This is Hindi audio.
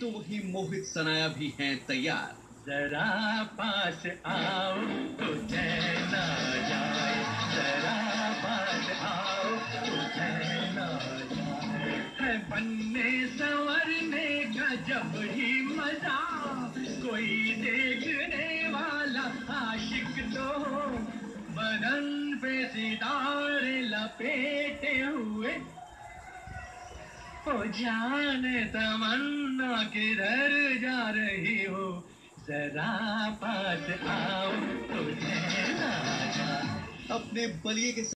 तो ही मोहित सनाया भी हैं तैयार। जरा पास आओ तो चैन जरा पास आओ तो चैन है बनने संवरने का जब ही मज़ा, कोई देखने वाला आशिक तो बदन पे सितारे लपेटे हुए। ओ जाने तमन्ना किधर जा रही हो? जरा पास आओ तो अपने बलिए के